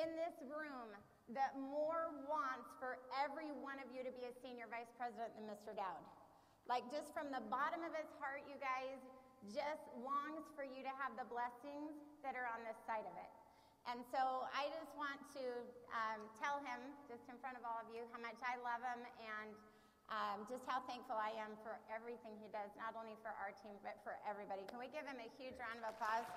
in this room that more wants for every one of you to be a senior vice president than Mr. Dowd. Like, just from the bottom of his heart, you guys, just longs for you to have the blessings that are on this side of it. And so I just want to um, tell him, just in front of all of you, how much I love him and um, just how thankful I am for everything he does, not only for our team, but for everybody. Can we give him a huge round of applause?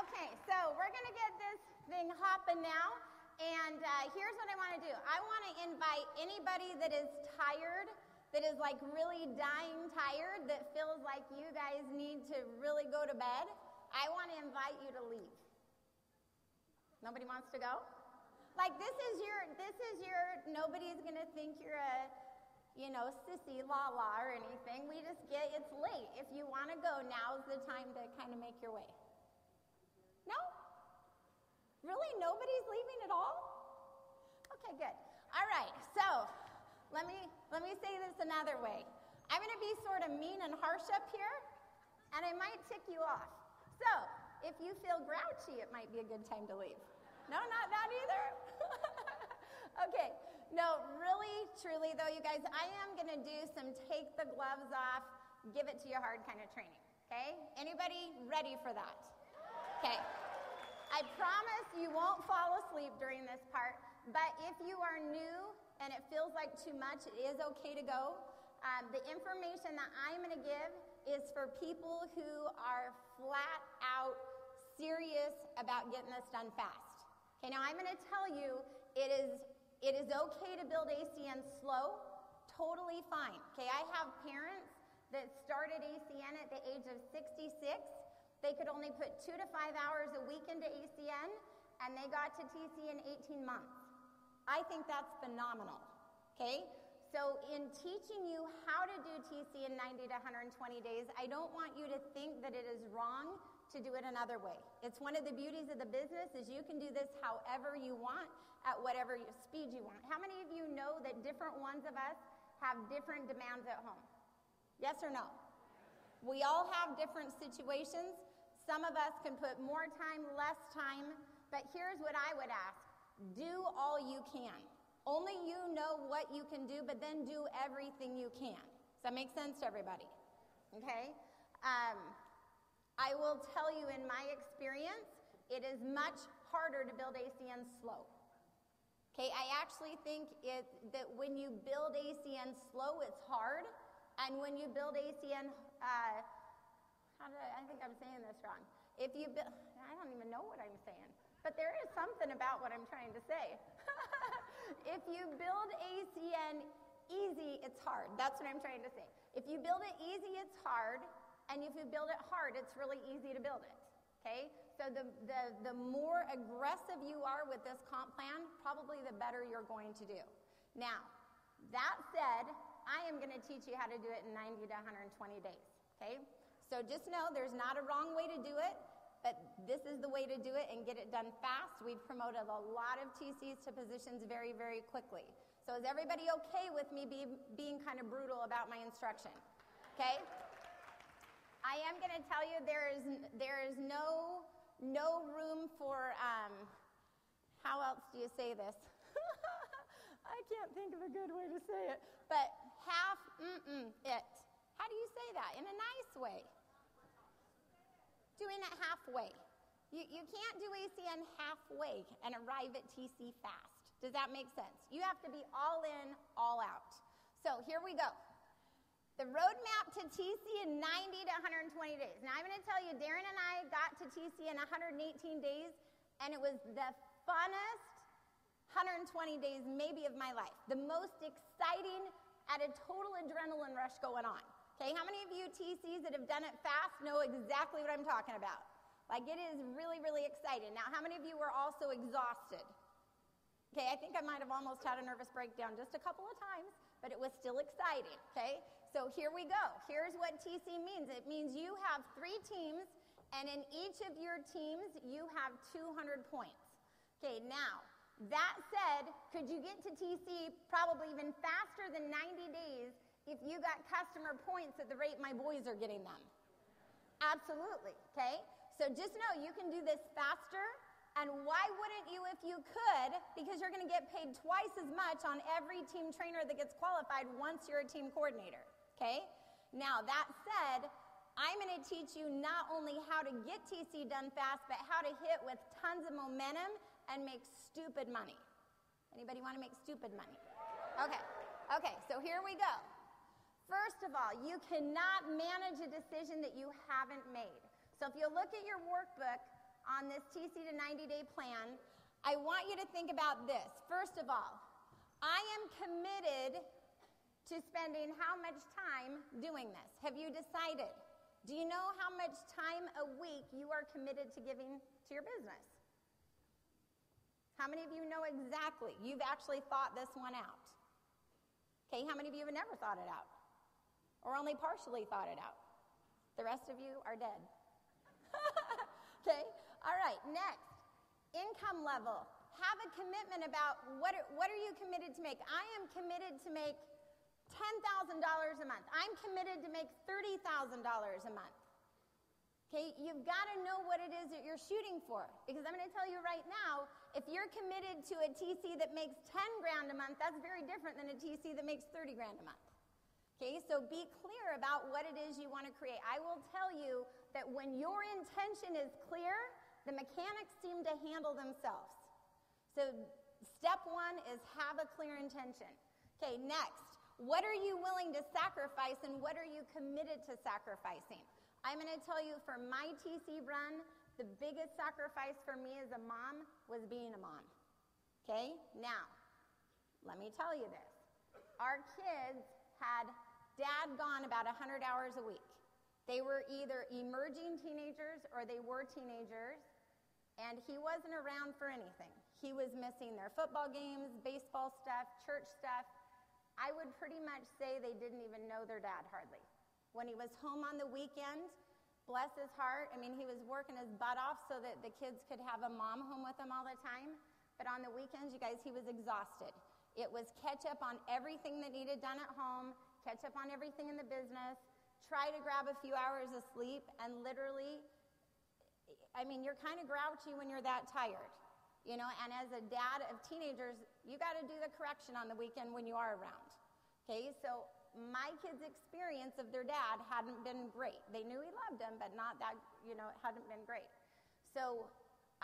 Okay, so we're going to get this thing hopping now. And uh, here's what I want to do I want to invite anybody that is tired, that is like really dying tired, that feels like you guys need to really go to bed. I want to invite you to leave. Nobody wants to go? Like this is your this is your nobody's to think you're a you know, sissy la la or anything. We just get it's late. If you want to go, now's the time to kind of make your way. Really? Nobody's leaving at all? Okay, good. All right, so let me, let me say this another way. I'm going to be sort of mean and harsh up here, and I might tick you off. So if you feel grouchy, it might be a good time to leave. No, not that either? okay, no, really, truly, though, you guys, I am going to do some take the gloves off, give it to your hard kind of training. Okay? Anybody ready for that? Okay. I promise you won't fall asleep during this part, but if you are new and it feels like too much, it is okay to go. Um, the information that I'm going to give is for people who are flat out serious about getting this done fast. Okay, now I'm going to tell you it is, it is okay to build ACN slow, totally fine. Okay, I have parents that started ACN at the age of 66 they could only put two to five hours a week into ACN, and they got to TC in 18 months. I think that's phenomenal. Okay? So, in teaching you how to do TC in 90 to 120 days, I don't want you to think that it is wrong to do it another way. It's one of the beauties of the business is you can do this however you want at whatever speed you want. How many of you know that different ones of us have different demands at home? Yes or no? We all have different situations. Some of us can put more time, less time, but here's what I would ask do all you can. Only you know what you can do, but then do everything you can. Does that make sense to everybody? Okay? Um, I will tell you in my experience, it is much harder to build ACN slow. Okay, I actually think it, that when you build ACN slow, it's hard. And when you build ACN uh, how did I, I think I'm saying this wrong. If you I don't even know what I'm saying, but there is something about what I'm trying to say. if you build ACN easy, it's hard. That's what I'm trying to say. If you build it easy, it's hard, and if you build it hard, it's really easy to build it. Okay? So the, the, the more aggressive you are with this comp plan, probably the better you're going to do. Now, that said, I am going to teach you how to do it in 90 to 120 days. Okay? So just know there's not a wrong way to do it, but this is the way to do it and get it done fast. We've promoted a lot of TCs to positions very, very quickly. So is everybody okay with me be, being kind of brutal about my instruction? Okay? I am going to tell you there is, there is no, no room for, um, how else do you say this? I can't think of a good way to say it, but half mm-mm it. How do you say that? In a nice way. Doing it halfway. You, you can't do ACN halfway and arrive at TC fast. Does that make sense? You have to be all in, all out. So here we go. The roadmap to TC in 90 to 120 days. Now I'm going to tell you, Darren and I got to TC in 118 days, and it was the funnest 120 days maybe of my life. The most exciting at a total adrenaline rush going on. Okay, how many of you TCs that have done it fast know exactly what I'm talking about? Like it is really, really exciting. Now, how many of you were also exhausted? Okay, I think I might have almost had a nervous breakdown just a couple of times, but it was still exciting. Okay, so here we go. Here's what TC means it means you have three teams, and in each of your teams, you have 200 points. Okay, now, that said, could you get to TC probably even faster than 90 days if you got customer points at the rate my boys are getting them? Absolutely, okay? So just know you can do this faster, and why wouldn't you if you could? Because you're going to get paid twice as much on every team trainer that gets qualified once you're a team coordinator, okay? Now, that said, I'm going to teach you not only how to get TC done fast, but how to hit with tons of momentum and make stupid money. Anybody want to make stupid money? Okay, okay, so here we go. First of all, you cannot manage a decision that you haven't made. So if you look at your workbook on this TC to 90 day plan, I want you to think about this. First of all, I am committed to spending how much time doing this? Have you decided? Do you know how much time a week you are committed to giving to your business? How many of you know exactly? You've actually thought this one out. Okay, how many of you have never thought it out? Or only partially thought it out? The rest of you are dead. okay? All right, next. Income level. Have a commitment about what are, what are you committed to make? I am committed to make $10,000 a month. I'm committed to make $30,000 a month. Okay, you've got to know what it is that you're shooting for. Because I'm going to tell you right now, if you're committed to a TC that makes 10 grand a month, that's very different than a TC that makes 30 grand a month. Okay, so be clear about what it is you want to create. I will tell you that when your intention is clear, the mechanics seem to handle themselves. So, step one is have a clear intention. Okay, next, what are you willing to sacrifice and what are you committed to sacrificing? I'm going to tell you for my TC run, the biggest sacrifice for me as a mom was being a mom. Okay, now, let me tell you this. Our kids had dad gone about 100 hours a week. They were either emerging teenagers or they were teenagers, and he wasn't around for anything. He was missing their football games, baseball stuff, church stuff. I would pretty much say they didn't even know their dad hardly. When he was home on the weekend, bless his heart, I mean, he was working his butt off so that the kids could have a mom home with them all the time. But on the weekends, you guys, he was exhausted. It was catch up on everything that needed done at home, catch up on everything in the business, try to grab a few hours of sleep, and literally, I mean, you're kind of grouchy when you're that tired. You know, and as a dad of teenagers, you got to do the correction on the weekend when you are around. Okay, so my kids' experience of their dad hadn't been great. They knew he loved them, but not that, you know, it hadn't been great. So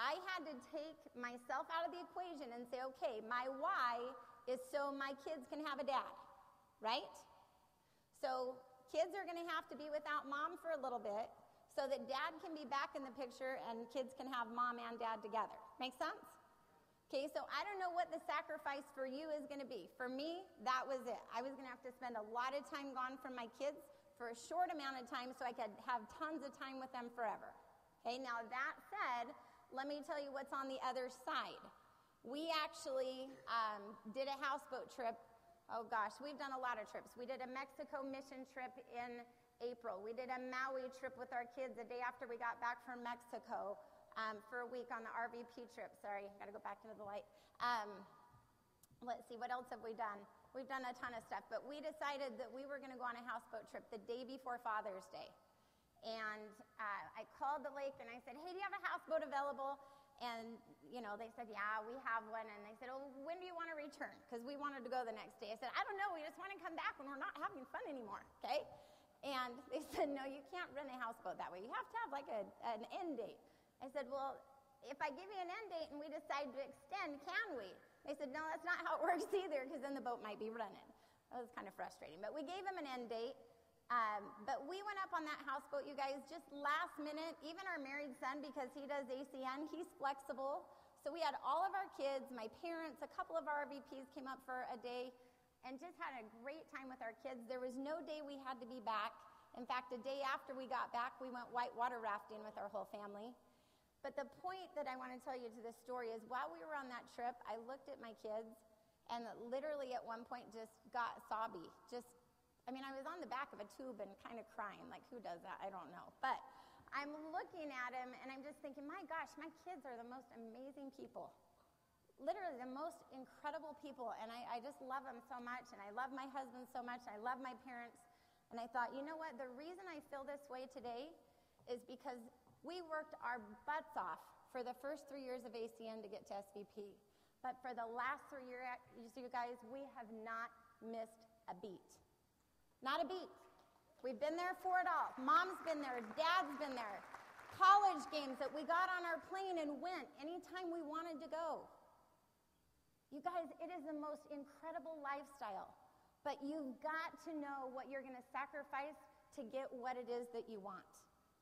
I had to take myself out of the equation and say, okay, my why is so my kids can have a dad, right? So kids are going to have to be without mom for a little bit so that dad can be back in the picture and kids can have mom and dad together. Make sense? Okay, so I don't know what the sacrifice for you is going to be. For me, that was it. I was going to have to spend a lot of time gone from my kids for a short amount of time so I could have tons of time with them forever. Okay, now that said, let me tell you what's on the other side. We actually um, did a houseboat trip Oh gosh, we've done a lot of trips. We did a Mexico mission trip in April. We did a Maui trip with our kids the day after we got back from Mexico um, for a week on the RVP trip. Sorry, got to go back into the light. Um, let's see, what else have we done? We've done a ton of stuff, but we decided that we were going to go on a houseboat trip the day before Father's Day. And uh, I called the lake and I said, Hey, do you have a houseboat available? And, you know, they said, yeah, we have one. And they said, oh, when do you want to return? Because we wanted to go the next day. I said, I don't know. We just want to come back when we're not having fun anymore. Okay? And they said, no, you can't rent a houseboat that way. You have to have like a, an end date. I said, well, if I give you an end date and we decide to extend, can we? They said, no, that's not how it works either because then the boat might be running. That was kind of frustrating. But we gave them an end date. Um, but we went up on that houseboat, you guys, just last minute. Even our married son, because he does ACN, he's flexible. So we had all of our kids, my parents, a couple of our RVPs came up for a day and just had a great time with our kids. There was no day we had to be back. In fact, a day after we got back, we went whitewater rafting with our whole family. But the point that I want to tell you to this story is while we were on that trip, I looked at my kids and literally at one point just got sobby, just I mean, I was on the back of a tube and kind of crying. Like, who does that? I don't know. But I'm looking at him and I'm just thinking, my gosh, my kids are the most amazing people. literally the most incredible people, and I, I just love them so much, and I love my husband so much, I love my parents. And I thought, you know what? The reason I feel this way today is because we worked our butts off for the first three years of ACN to get to SVP. But for the last three years, you guys, we have not missed a beat. Not a beat. We've been there for it all. Mom's been there, dad's been there. College games that we got on our plane and went anytime we wanted to go. You guys, it is the most incredible lifestyle. But you've got to know what you're going to sacrifice to get what it is that you want.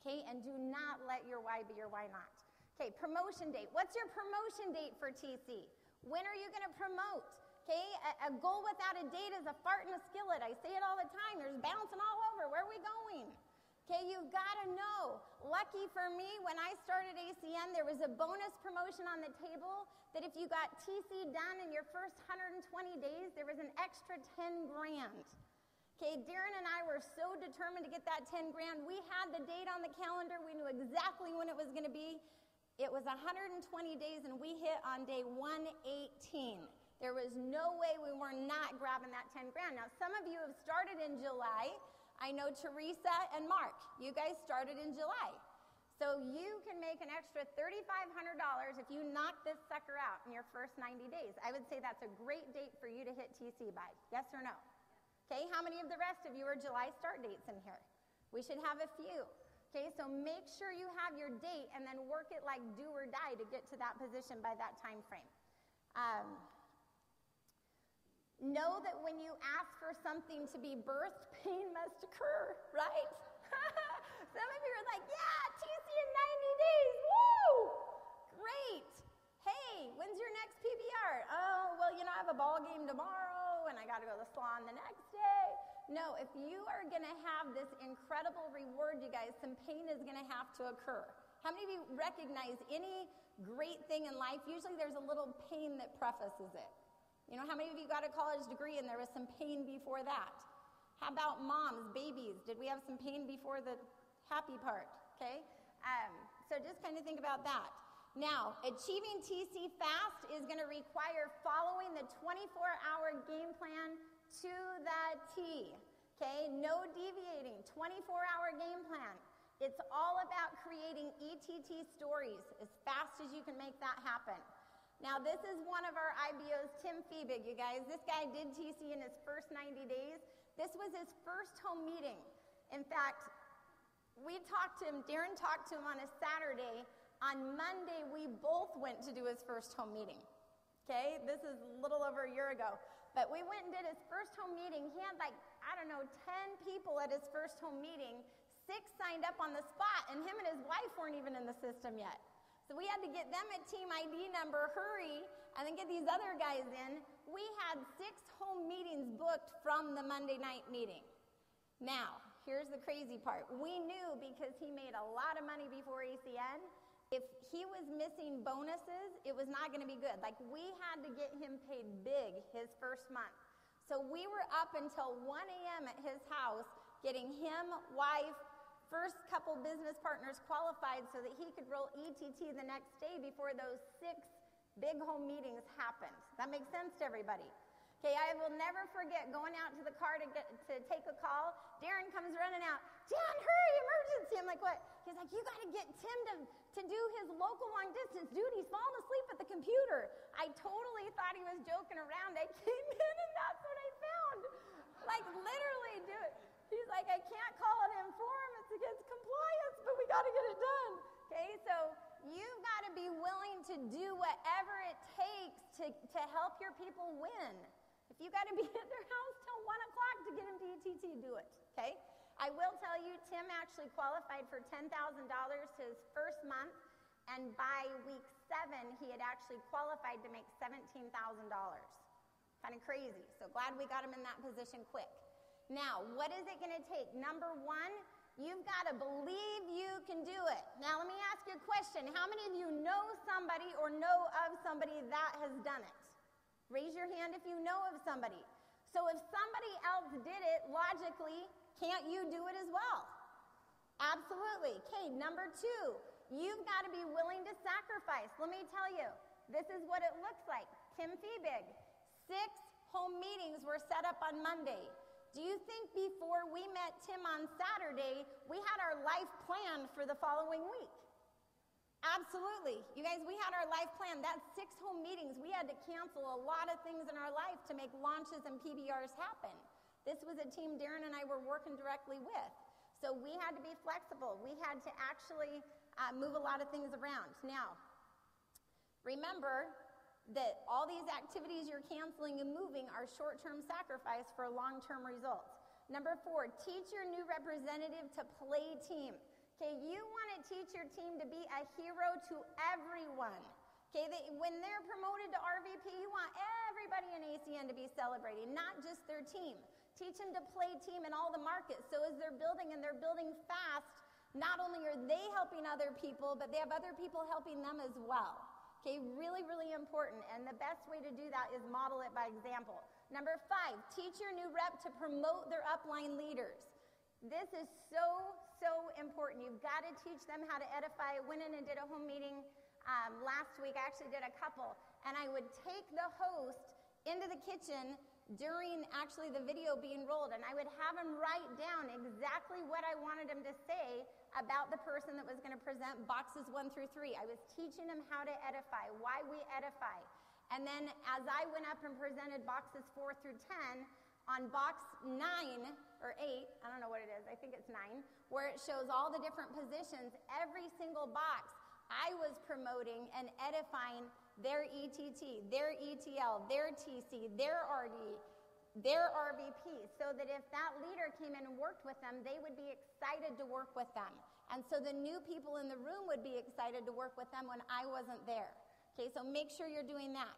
Okay? And do not let your why be your why not. Okay, promotion date. What's your promotion date for TC? When are you going to promote? Okay, a, a, goal without a date is a fart in a skillet. I say it all the time. There's bouncing all over. Where are we going? Okay, you've got to know. Lucky for me, when I started ACN, there was a bonus promotion on the table that if you got TC done in your first 120 days, there was an extra 10 grand. Okay, Darren and I were so determined to get that 10 grand. We had the date on the calendar. We knew exactly when it was going to be. It was 120 days, and we hit on day 118. There was no way we were not grabbing that 10 grand. Now, some of you have started in July. I know Teresa and Mark, you guys started in July. So you can make an extra $3,500 if you knock this sucker out in your first 90 days. I would say that's a great date for you to hit TC by. Yes or no? Okay, how many of the rest of you are July start dates in here? We should have a few. Okay, so make sure you have your date and then work it like do or die to get to that position by that time frame. Um, know that when you ask for something to be birthed, pain must occur, right? Some of you are like, yeah, TC in 90 days. Woo! Great. Hey, when's your next PBR? Oh, well, you know, I have a ball game tomorrow and I got to go to the salon the next day. No, if you are going to have this incredible reward, you guys, some pain is going to have to occur. How many of you recognize any great thing in life? Usually there's a little pain that prefaces it. You know, how many of you got a college degree and there was some pain before that? How about moms, babies? Did we have some pain before the happy part, okay? Um, so just kind of think about that. Now, achieving TC fast is going to require following the 24 hour game plan to the T. Okay, no deviating, 24 hour game plan. It's all about creating ETT stories as fast as you can make that happen. Now, this is one of our IBOs, Tim Feebig, you guys. This guy did TC in his first 90 days. This was his first home meeting. In fact, we talked to him, Darren talked to him on a Saturday. On Monday, we both went to do his first home meeting. Okay, this is a little over a year ago. But we went and did his first home meeting. He had like, I don't know, 10 people at his first home meeting. Six signed up on the spot, and him and his wife weren't even in the system yet. So we had to get them a team ID number, hurry, and then get these other guys in. We had six home meetings booked from the Monday night meeting. Now, here's the crazy part. We knew because he made a lot of money before ACN, if he was missing bonuses, it was not going to be good. Like we had to get him paid big his first month. So we were up until 1 a.m. at his house getting him, wife, first couple business partners qualified so that he could roll ETT the next day before those six big home meetings happened. That makes sense to everybody. Okay, I will never forget going out to the car to, get, to take a call. Darren comes running out. Jenn, hurry, emergency. I'm like, what? He's like, you got to get Tim to, to do his local long distance. Dude, he's falling asleep at the computer. I totally thought he was joking around. I came in and that's what I found. Like, literally, dude. He's like, I can't call it in form. It's against compliance, but we got to get it done. Okay, so you've got to be willing to do whatever it takes to, to help your people win. If you got to be at their house till 1 o'clock to get them to ETT, do it, okay? I will tell you, Tim actually qualified for $10,000 his first month, and by week seven, he had actually qualified to make $17,000. Kind of crazy. So glad we got him in that position quick. Now, what is it going to take? Number one, you've got to believe you can do it. Now, let me ask you a question. How many of you know somebody or know of somebody that has done it? Raise your hand if you know of somebody. So if somebody else did it, logically, can't you do it as well? Absolutely. Okay, number two, you've got to be willing to sacrifice. Let me tell you, This is what it looks like. Tim Feebig, six home meetings were set up on Monday. Do you think before we met Tim on Saturday, we had our life planned for the following week? Absolutely. You guys, we had our life plan. That's six home meetings. We had to cancel a lot of things in our life to make launches and PBRs happen. This was a team Darren and I were working directly with. So we had to be flexible. We had to actually uh, move a lot of things around. Now, remember that all these activities you're canceling and moving are short term sacrifice for long term results. Number four, teach your new representative to play team. Okay, you want to teach your team to be a hero to everyone. Okay, they, when they're promoted to RVP, you want everybody in ACN to be celebrating, not just their team. Teach them to play team in all the markets. So as they're building and they're building fast, not only are they helping other people, but they have other people helping them as well. Okay, really, really important. And the best way to do that is model it by example. Number five, teach your new rep to promote their upline leaders. This is so, so important. You've got to teach them how to edify. I went in and did a home meeting um, last week. I actually did a couple. And I would take the host into the kitchen during actually the video being rolled, and I would have him write down exactly what I wanted him to say about the person that was going to present boxes one through three. I was teaching him how to edify, why we edify. And then as I went up and presented boxes four through 10, on box nine or eight, I don't know what it is, I think it's nine, where it shows all the different positions, every single box, I was promoting and edifying their ETT, their ETL, their TC, their RD, their RVP, so that if that leader came in and worked with them, they would be excited to work with them. And so the new people in the room would be excited to work with them when I wasn't there. Okay, so make sure you're doing that.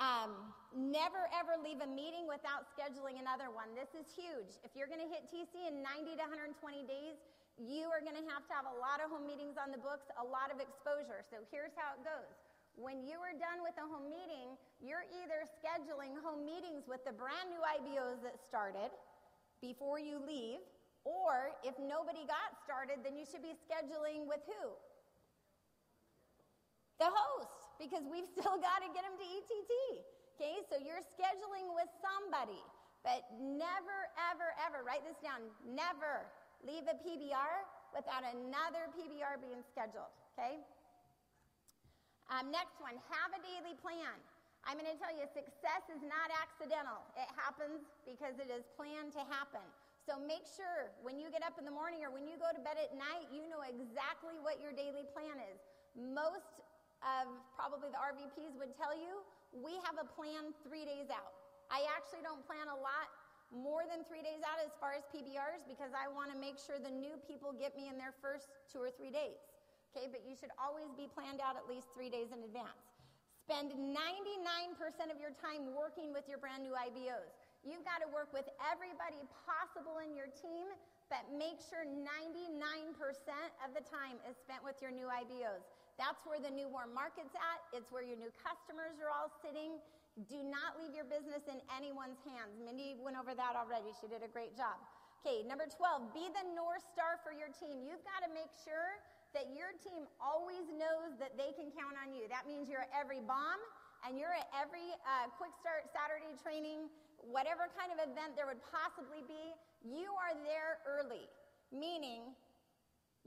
Um, never ever leave a meeting without scheduling another one. This is huge. If you're going to hit TC in 90 to 120 days, you are going to have to have a lot of home meetings on the books, a lot of exposure. So here's how it goes. When you are done with a home meeting, you're either scheduling home meetings with the brand new IBOs that started before you leave, or if nobody got started, then you should be scheduling with who? The host because we've still got to get them to ETT. Okay, so you're scheduling with somebody, but never, ever, ever, write this down, never leave a PBR without another PBR being scheduled. Okay? Um, next one, have a daily plan. I'm going to tell you, success is not accidental. It happens because it is planned to happen. So make sure when you get up in the morning or when you go to bed at night, you know exactly what your daily plan is. Most of probably the RVPs would tell you, we have a plan three days out. I actually don't plan a lot more than three days out as far as PBRs because I want to make sure the new people get me in their first two or three days. Okay, but you should always be planned out at least three days in advance. Spend 99% of your time working with your brand new IBOs. You've got to work with everybody possible in your team, but make sure 99% of the time is spent with your new IBOs. That's where the new warm market's at. It's where your new customers are all sitting. Do not leave your business in anyone's hands. Mindy went over that already. She did a great job. Okay, number 12, be the North Star for your team. You've got to make sure that your team always knows that they can count on you. That means you're at every BOM and you're at every uh, quick start Saturday training, whatever kind of event there would possibly be. You are there early, meaning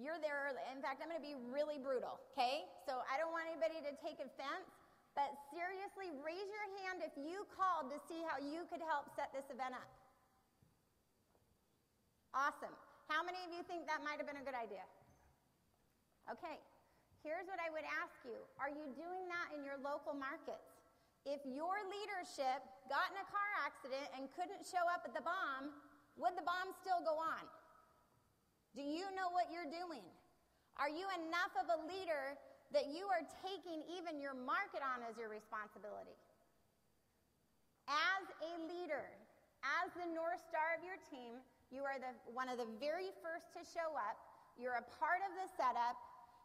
you're there early. In fact, I'm going to be really brutal, okay? So I don't want anybody to take offense, but seriously, raise your hand if you called to see how you could help set this event up. Awesome. How many of you think that might have been a good idea? Okay, here's what I would ask you Are you doing that in your local markets? If your leadership got in a car accident and couldn't show up at the BOM, would the BOM still go on? Do you know what you're doing? Are you enough of a leader that you are taking even your market on as your responsibility? As a leader, as the North Star of your team, you are the, one of the very first to show up. You're a part of the setup.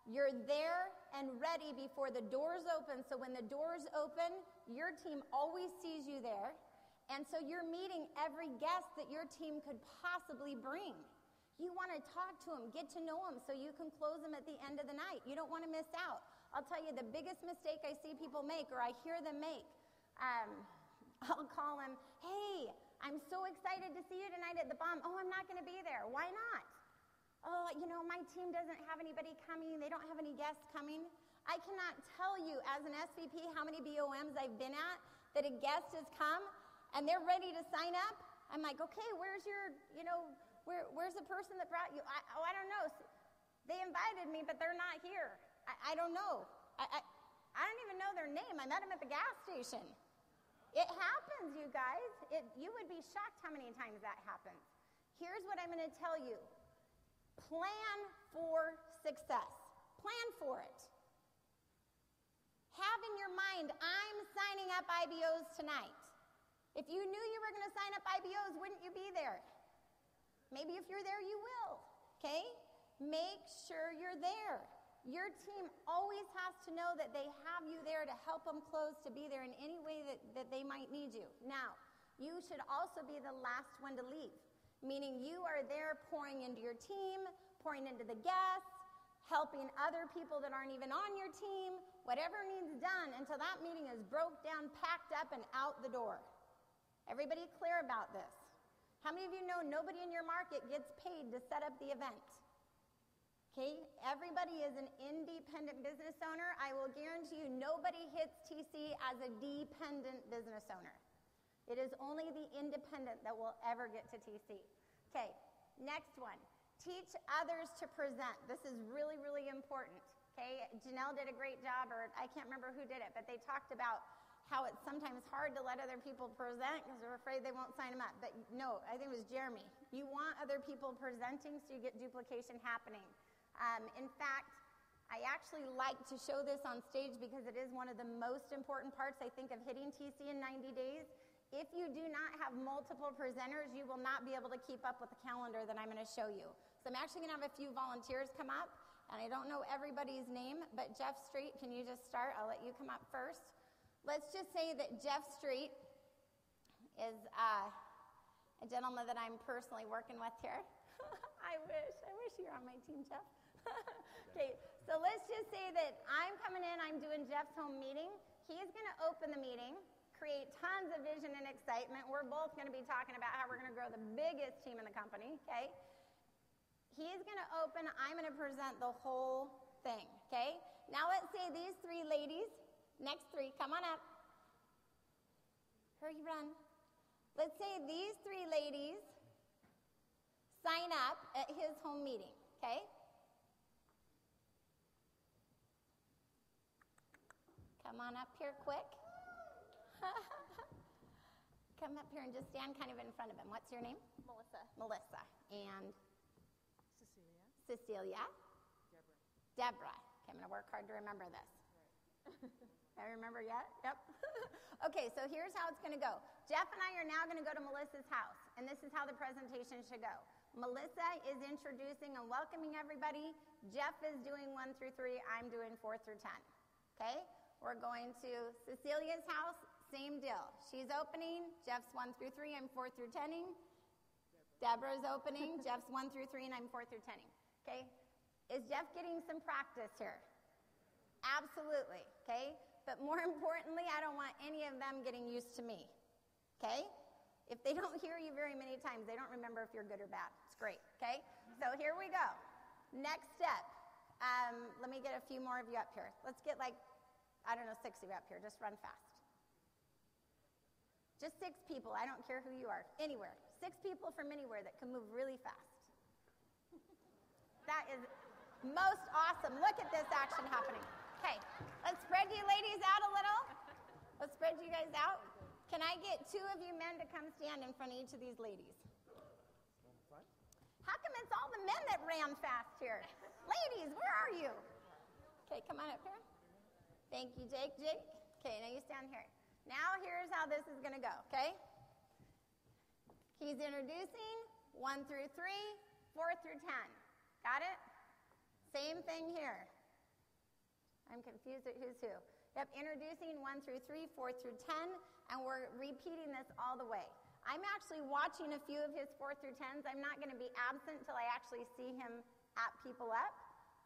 You're there and ready before the doors open. So when the doors open, your team always sees you there. And so you're meeting every guest that your team could possibly bring. You want to talk to them, get to know them so you can close them at the end of the night. You don't want to miss out. I'll tell you the biggest mistake I see people make or I hear them make. Um, I'll call them, hey, I'm so excited to see you tonight at the BOM. Oh, I'm not going to be there. Why not? Oh, you know, my team doesn't have anybody coming. They don't have any guests coming. I cannot tell you as an SVP how many BOMs I've been at that a guest has come and they're ready to sign up. I'm like, okay, where's your, you know, where, where's the person that brought you? I, oh, I don't know. They invited me, but they're not here. I, I don't know. I, I, I don't even know their name. I met them at the gas station. It happens, you guys. It, you would be shocked how many times that happens. Here's what I'm going to tell you plan for success, plan for it. Have in your mind, I'm signing up IBOs tonight. If you knew you were going to sign up IBOs, wouldn't you be there? Maybe if you're there, you will. Okay? Make sure you're there. Your team always has to know that they have you there to help them close, to be there in any way that, that they might need you. Now, you should also be the last one to leave, meaning you are there pouring into your team, pouring into the guests, helping other people that aren't even on your team, whatever needs done until that meeting is broke down, packed up, and out the door. Everybody clear about this? How many of you know nobody in your market gets paid to set up the event? Okay, everybody is an independent business owner. I will guarantee you nobody hits TC as a dependent business owner. It is only the independent that will ever get to TC. Okay, next one. Teach others to present. This is really, really important. Okay, Janelle did a great job, or I can't remember who did it, but they talked about how it's sometimes hard to let other people present because they're afraid they won't sign them up. But no, I think it was Jeremy. You want other people presenting so you get duplication happening. Um, in fact, I actually like to show this on stage because it is one of the most important parts, I think, of hitting TC in 90 days. If you do not have multiple presenters, you will not be able to keep up with the calendar that I'm going to show you. So I'm actually going to have a few volunteers come up, and I don't know everybody's name, but Jeff Street, can you just start? I'll let you come up first. Let's just say that Jeff Street is uh, a gentleman that I'm personally working with here. I wish, I wish you were on my team, Jeff. okay, so let's just say that I'm coming in, I'm doing Jeff's home meeting. He's going to open the meeting, create tons of vision and excitement. We're both going to be talking about how we're going to grow the biggest team in the company, okay? He's going to open, I'm going to present the whole thing, okay? Now let's say these three ladies, next three, come on up. Hurry, run. Let's say these three ladies sign up at his home meeting, okay? Come on up here quick. Come up here and just stand kind of in front of him. What's your name? Melissa. Melissa. And Cecilia. Cecilia. Deborah. Deborah. Okay, I'm going to work hard to remember this. I remember yet? Yep. okay, so here's how it's going to go. Jeff and I are now going to go to Melissa's house, and this is how the presentation should go. Melissa is introducing and welcoming everybody. Jeff is doing one through three. I'm doing four through ten. Okay? We're going to Cecilia's house, same deal. She's opening, Jeff's 1 through 3, I'm 4 through 10ing. Deborah's opening, Jeff's 1 through 3, and I'm 4 through 10ing. Okay? Is Jeff getting some practice here? Absolutely. Okay? But more importantly, I don't want any of them getting used to me. Okay? If they don't hear you very many times, they don't remember if you're good or bad. It's great. Okay? So here we go. Next step. Um, let me get a few more of you up here. Let's get like I don't know, six of you up here. Just run fast. Just six people. I don't care who you are. Anywhere. Six people from anywhere that can move really fast. That is most awesome. Look at this action happening. Okay, let's spread you ladies out a little. Let's spread you guys out. Can I get two of you men to come stand in front of each of these ladies? How come it's all the men that ran fast here? Ladies, where are you? Okay, come on up here. Thank you, Jake. Jake. Okay, now you stand here. Now here's how this is going to go, okay? He's introducing 1 through 3, 4 through 10. Got it? Same thing here. I'm confused at who's who. Yep, introducing 1 through 3, 4 through 10, and we're repeating this all the way. I'm actually watching a few of his 4 through 10s. I'm not going to be absent until I actually see him at people up.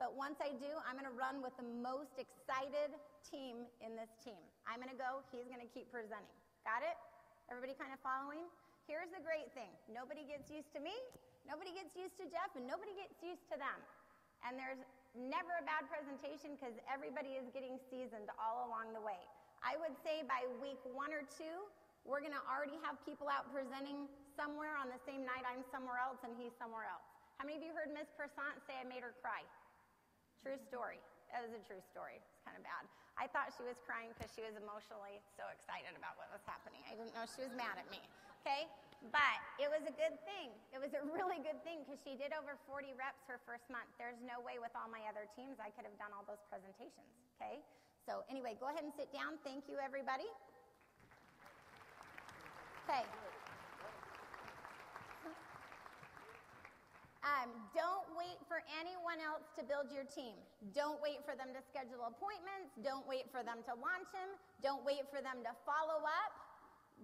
But once I do, I'm going to run with the most excited team in this team. I'm going to go, he's going to keep presenting. Got it? Everybody kind of following? Here's the great thing nobody gets used to me, nobody gets used to Jeff, and nobody gets used to them. And there's never a bad presentation because everybody is getting seasoned all along the way. I would say by week one or two, we're going to already have people out presenting somewhere on the same night I'm somewhere else and he's somewhere else. How many of you heard Miss Persant say I made her cry? True story. That was a true story. It's kind of bad. I thought she was crying because she was emotionally so excited about what was happening. I didn't know she was mad at me. Okay? But it was a good thing. It was a really good thing because she did over 40 reps her first month. There's no way with all my other teams I could have done all those presentations. Okay? So, anyway, go ahead and sit down. Thank you, everybody. Okay. Um, don't wait for anyone else to build your team. Don't wait for them to schedule appointments. Don't wait for them to launch them. Don't wait for them to follow up.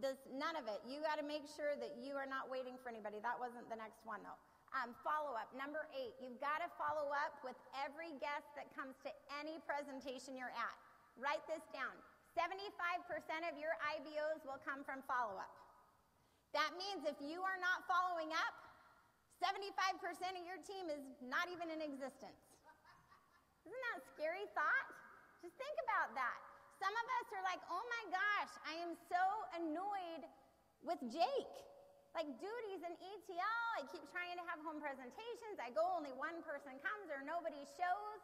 This, none of it. You got to make sure that you are not waiting for anybody. That wasn't the next one, though. Um, follow up. Number eight, you've got to follow up with every guest that comes to any presentation you're at. Write this down 75% of your IBOs will come from follow up. That means if you are not following up, 75% of your team is not even in existence. Isn't that a scary thought? Just think about that. Some of us are like, oh my gosh, I am so annoyed with Jake. Like, duties he's an ETL. I keep trying to have home presentations. I go, only one person comes or nobody shows.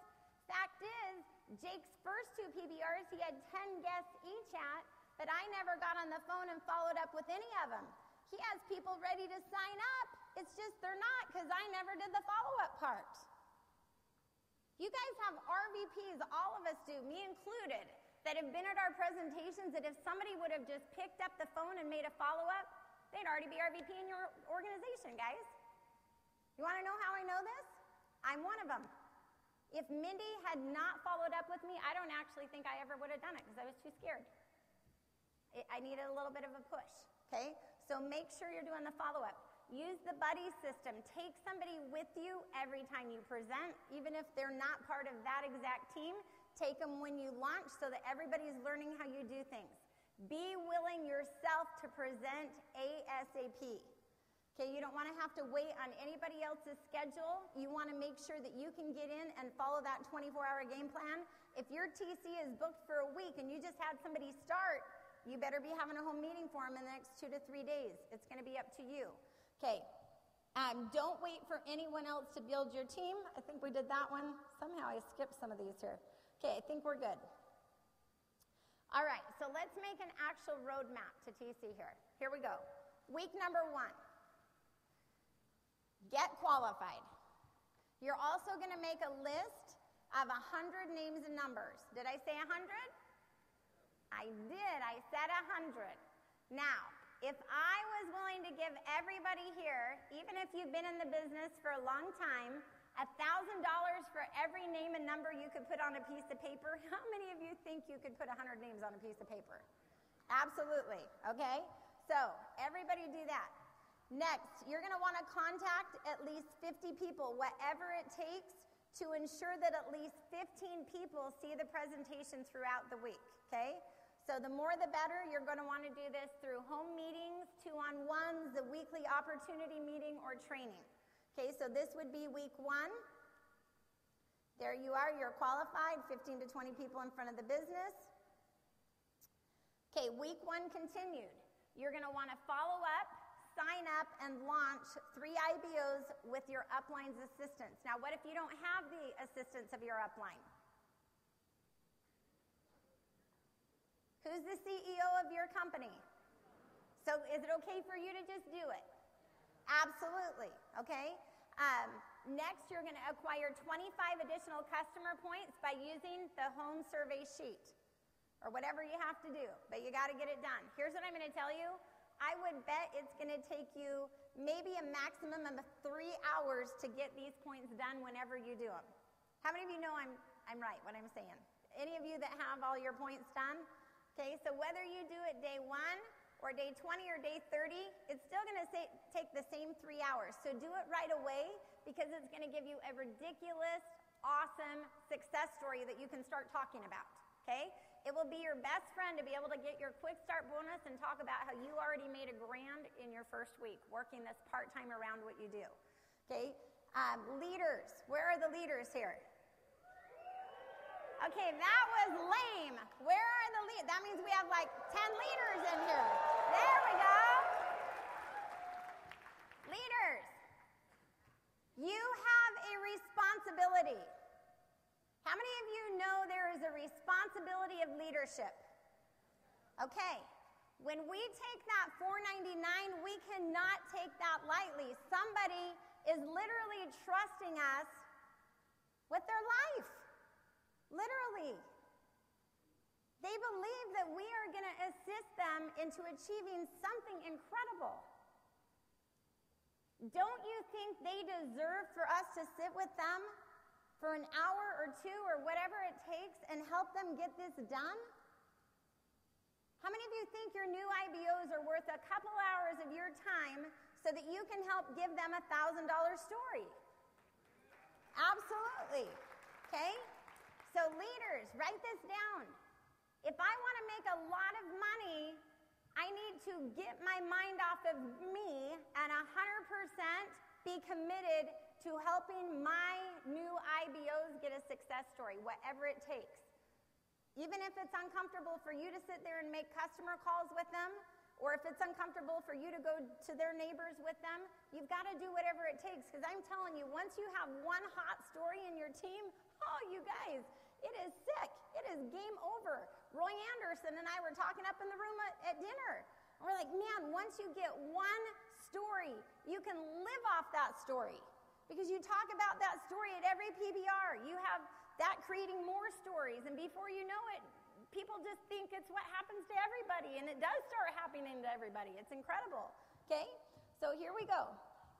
Fact is, Jake's first two PBRs, he had 10 guests each at, but I never got on the phone and followed up with any of them. He has people ready to sign up. It's just they're not because I never did the follow up part. You guys have RVPs, all of us do, me included, that have been at our presentations that if somebody would have just picked up the phone and made a follow up, they'd already be RVP in your organization, guys. You want to know how I know this? I'm one of them. If Mindy had not followed up with me, I don't actually think I ever would have done it because I was too scared. I needed a little bit of a push, okay? So make sure you're doing the follow up. Use the buddy system. Take somebody with you every time you present, even if they're not part of that exact team. Take them when you launch so that everybody's learning how you do things. Be willing yourself to present ASAP. Okay, you don't want to have to wait on anybody else's schedule. You want to make sure that you can get in and follow that 24 hour game plan. If your TC is booked for a week and you just had somebody start, you better be having a home meeting for them in the next two to three days. It's going to be up to you. Okay, um, don't wait for anyone else to build your team. I think we did that one. Somehow I skipped some of these here. Okay, I think we're good. All right, so let's make an actual roadmap to TC here. Here we go. Week number one. Get qualified. You're also going to make a list of 100 names and numbers. Did I say 100? I did. I said 100. Now, if I was willing to give everybody here, even if you've been in the business for a long time, $1,000 for every name and number you could put on a piece of paper, how many of you think you could put 100 names on a piece of paper? Absolutely, okay? So, everybody do that. Next, you're going to want to contact at least 50 people, whatever it takes to ensure that at least 15 people see the presentation throughout the week, okay? So the more the better. You're going to want to do this through home meetings, two-on-ones, the weekly opportunity meeting, or training. Okay, so this would be week one. There you are, you're qualified, 15 to 20 people in front of the business. Okay, week one continued. You're going to want to follow up sign up and launch three IBOs with your upline's assistance. Now, what if you don't have the assistance of your upline? Who's the CEO of your company? So, is it okay for you to just do it? Absolutely, okay? Um, next, you're going to acquire 25 additional customer points by using the home survey sheet or whatever you have to do, but you got to get it done. Here's what I'm going to tell you I would bet it's going to take you maybe a maximum of three hours to get these points done whenever you do them. How many of you know I'm, I'm right, what I'm saying? Any of you that have all your points done? Okay, so whether you do it day one or day 20 or day 30, it's still going to take the same three hours. So do it right away because it's going to give you a ridiculous awesome success story that you can start talking about, okay? It will be your best friend to be able to get your quick start bonus and talk about how you already made a grand in your first week working this part time around what you do, okay? Um, leaders, where are the leaders here? Okay, that was lame. Where are the leaders? That means we have like 10 leaders in here. There we go. Leaders, you have a responsibility. How many of you know there is a responsibility of leadership? Okay. When we take that 499, we cannot take that lightly. Somebody is literally trusting us with their life. Literally. They believe that we are going to assist them into achieving something incredible. Don't you think they deserve for us to sit with them for an hour or two or whatever it takes and help them get this done? How many of you think your new IBOs are worth a couple hours of your time so that you can help give them a $1,000 story? Absolutely. Okay? So, leaders, write this down. If I want to make a lot of money, I need to get my mind off of me and 100% be committed to helping my new IBOs get a success story, whatever it takes. Even if it's uncomfortable for you to sit there and make customer calls with them, or if it's uncomfortable for you to go to their neighbors with them, you've got to do whatever it takes. Because I'm telling you, once you have one hot story in your team, oh, you guys, it is sick. It is game over. Roy Anderson and I were talking up in the room at, at dinner. We're like, man, once you get one story, you can live off that story. Because you talk about that story at every PBR. You have that creating more stories, and before you know it, people just think it's what happens to everybody, and it does start happening to everybody. It's incredible. Okay? So here we go.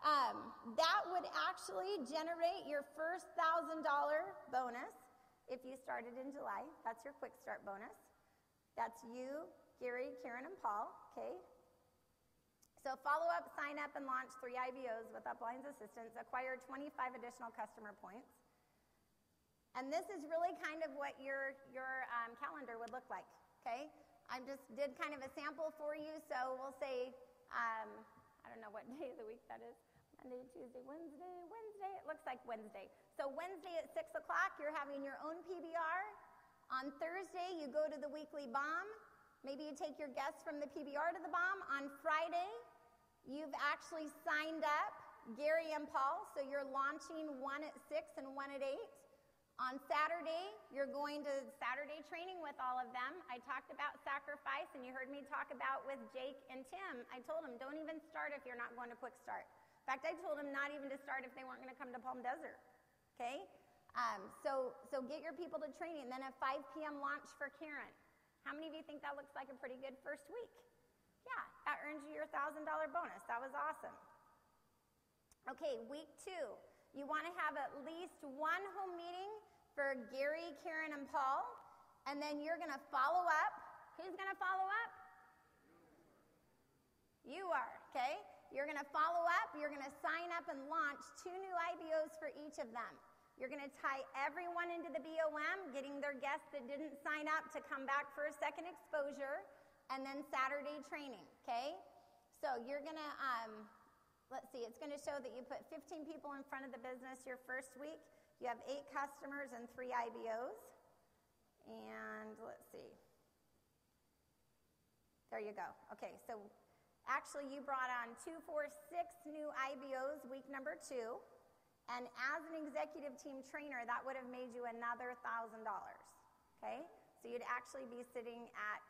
Um, that would actually generate your first $1,000 bonus if you started in July. That's your quick start bonus. That's you, Gary, Karen, and Paul. Okay? So follow up, sign up, and launch three IBOs with Upline's assistance. Acquire 25 additional customer points. And this is really kind of what your, your um, calendar would look like, okay? I just did kind of a sample for you, so we'll say, um, I don't know what day of the week that is. Monday, Tuesday, Wednesday, Wednesday. It looks like Wednesday. So Wednesday at 6 o'clock, you're having your own PBR. On Thursday, you go to the weekly BOM. Maybe you take your guests from the PBR to the BOM. On Friday, You've actually signed up Gary and Paul, so you're launching one at 6 and one at 8. On Saturday, you're going to Saturday training with all of them. I talked about sacrifice, and you heard me talk about with Jake and Tim. I told them, don't even start if you're not going to quick start. In fact, I told them not even to start if they weren't going to come to Palm Desert. Okay? Um, so, so get your people to training. Then a 5 p.m. launch for Karen. How many of you think that looks like a pretty good first week? Yeah, that earns you your $1,000 bonus. That was awesome. Okay, week two. You want to have at least one home meeting for Gary, Karen, and Paul, and then you're going to follow up. Who's going to follow up? You are, okay? You're going to follow up, you're going to sign up and launch two new IBOs for each of them. You're going to tie everyone into the BOM, getting their guests that didn't sign up to come back for a second exposure and then Saturday training, okay? So you're gonna, um, let's see, it's gonna show that you put 15 people in front of the business your first week. You have eight customers and three IBOs. And let's see. There you go. Okay, so actually you brought on two, four, six new IBOs week number two. And as an executive team trainer, that would have made you another $1,000. Okay? So you'd actually be sitting at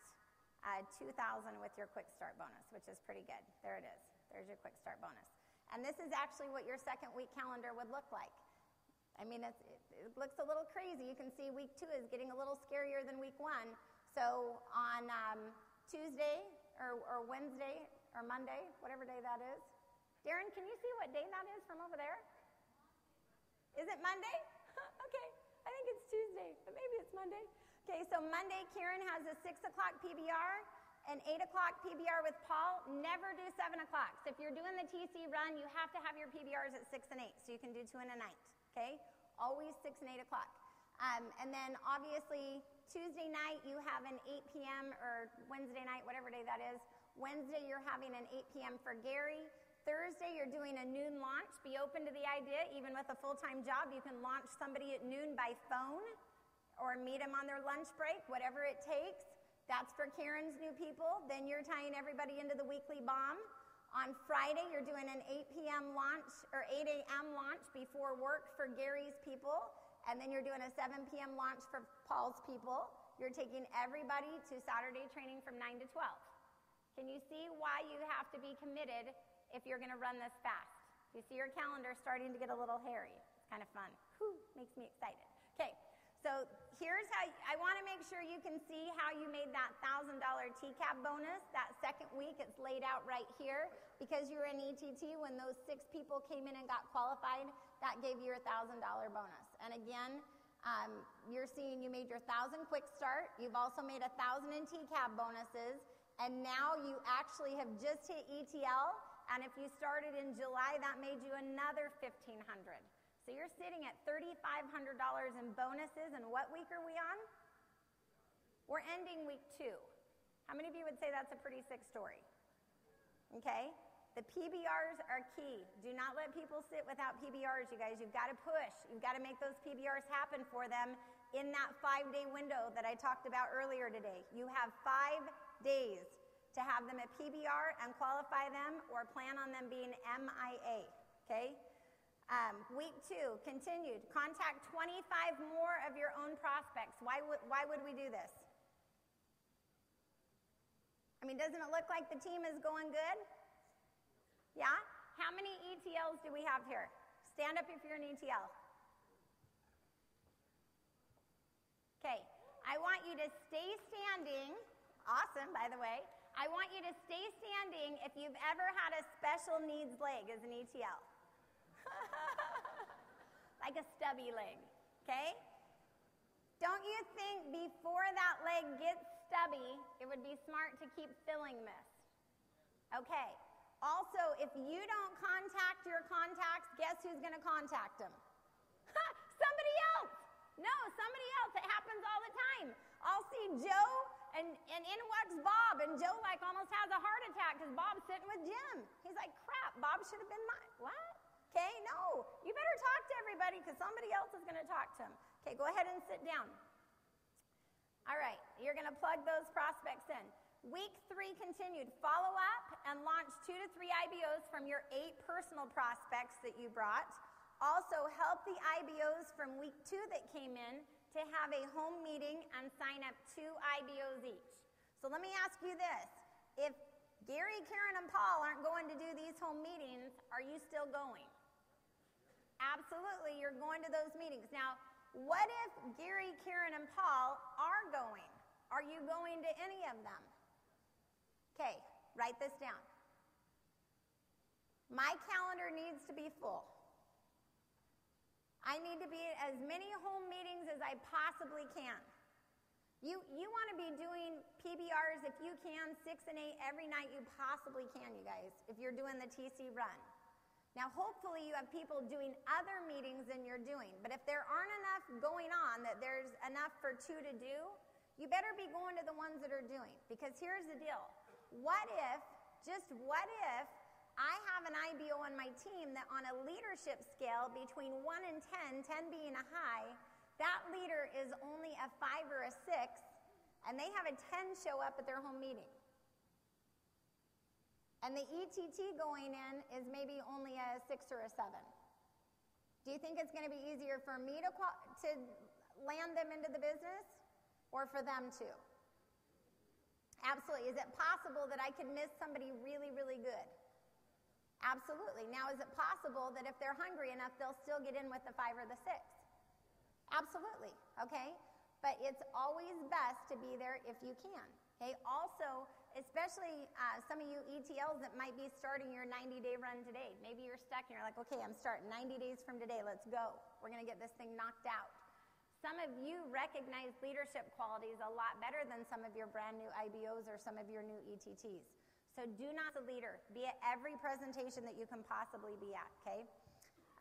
uh, 2000 with your quick start bonus, which is pretty good. There it is. There's your quick start bonus. And this is actually what your second week calendar would look like. I mean, it, it looks a little crazy. You can see week two is getting a little scarier than week one. So on um, Tuesday or, or Wednesday or Monday, whatever day that is, Darren, can you see what day that is from over there? Is it Monday? okay, I think it's Tuesday, but maybe it's Monday. Okay, so Monday, Karen has a 6 o'clock PBR, an 8 o'clock PBR with Paul. Never do 7 o'clock. So if you're doing the TC run, you have to have your PBRs at 6 and 8, so you can do 2 and a night. Okay? always 6 and 8 o'clock. Um, and then obviously, Tuesday night you have an 8 p.m. or Wednesday night, whatever day that is. Wednesday you're having an 8 p.m. for Gary. Thursday you're doing a noon launch. Be open to the idea, even with a full time job, you can launch somebody at noon by phone or meet them on their lunch break, whatever it takes. That's for Karen's new people. Then you're tying everybody into the weekly BOM. On Friday, you're doing an 8 p.m. launch or 8 a.m. launch before work for Gary's people. And then you're doing a 7 p.m. launch for Paul's people. You're taking everybody to Saturday training from 9 to 12. Can you see why you have to be committed if you're going to run this fast? You see your calendar starting to get a little hairy. It's kind of fun. Whew, makes me excited. Okay, so here's how I want to make sure you can see how you made that $1,000 TCAB bonus. That second week, it's laid out right here. Because you were an ETT, when those six people came in and got qualified, that gave you your $1,000 bonus. And again, um, you're seeing you made your 1,000 quick start. You've also made a 1,000 in TCAB bonuses. And now you actually have just hit ETL. And if you started in July, that made you another 1,500. So you're sitting at $3,500 in bonuses, and what week are we on? We're ending week two. How many of you would say that's a pretty sick story? Okay? The PBRs are key. Do not let people sit without PBRs, you guys. You've got to push. You've got to make those PBRs happen for them in that five day window that I talked about earlier today. You have five days to have them at PBR and qualify them or plan on them being MIA. Okay? Um, week two, continued. Contact 25 more of your own prospects. Why would, why would we do this? I mean, doesn't it look like the team is going good? Yeah? How many ETLs do we have here? Stand up if you're an ETL. Okay, I want you to stay standing. Awesome, by the way. I want you to stay standing if you've ever had a special needs leg as an ETL. like a stubby leg, okay? Don't you think before that leg gets stubby, it would be smart to keep filling this? Okay. Also, if you don't contact your contacts, guess who's going to contact them? somebody else. No, somebody else. It happens all the time. I'll see Joe and, and in walks Bob, and Joe like almost has a heart attack because Bob's sitting with Jim. He's like, crap, Bob should have been mine. What? Okay, no. You better talk to everybody because somebody else is going to talk to them. Okay, go ahead and sit down. All right, you're going to plug those prospects in. Week three continued. Follow up and launch two to three IBOs from your eight personal prospects that you brought. Also, help the IBOs from week two that came in to have a home meeting and sign up two IBOs each. So let me ask you this. If Gary, Karen, and Paul aren't going to do these home meetings, are you still going? Absolutely, you're going to those meetings. Now, what if Gary, Karen, and Paul are going? Are you going to any of them? Okay, write this down. My calendar needs to be full. I need to be at as many home meetings as I possibly can. You, you want to be doing PBRs if you can, six and eight every night you possibly can, you guys, if you're doing the TC run. Now, hopefully, you have people doing other meetings than you're doing. But if there aren't enough going on that there's enough for two to do, you better be going to the ones that are doing. Because here's the deal what if, just what if, I have an IBO on my team that on a leadership scale between 1 and 10, 10 being a high, that leader is only a 5 or a 6, and they have a 10 show up at their home meeting. And the ETT going in is maybe only a six or a seven. Do you think it's going to be easier for me to, to land them into the business or for them to? Absolutely. Is it possible that I could miss somebody really, really good? Absolutely. Now, is it possible that if they're hungry enough, they'll still get in with the five or the six? Absolutely. Okay? But it's always best to be there if you can. Okay? Also, especially uh, some of you ETLs that might be starting your 90 day run today. Maybe you're stuck and you're like, okay, I'm starting 90 days from today. Let's go. We're going to get this thing knocked out. Some of you recognize leadership qualities a lot better than some of your brand new IBOs or some of your new ETTs. So do not the leader. Be at every presentation that you can possibly be at, okay?